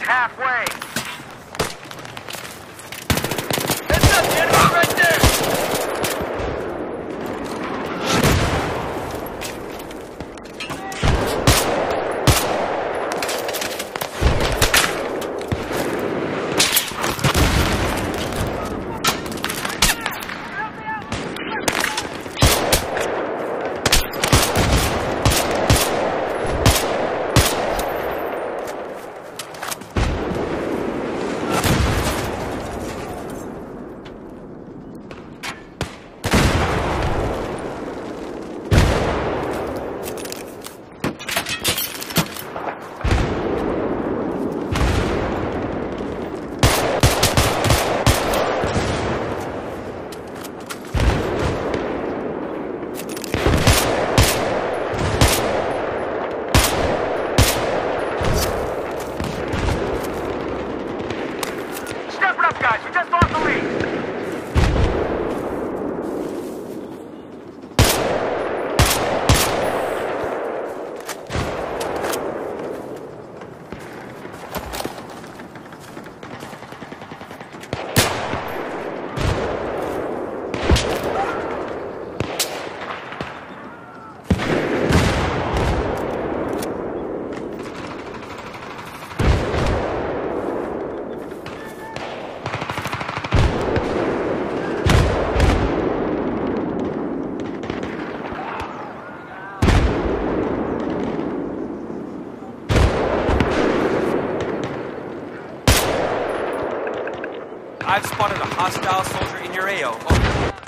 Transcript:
halfway. Guys. We just I've spotted a hostile soldier in your AO. Over.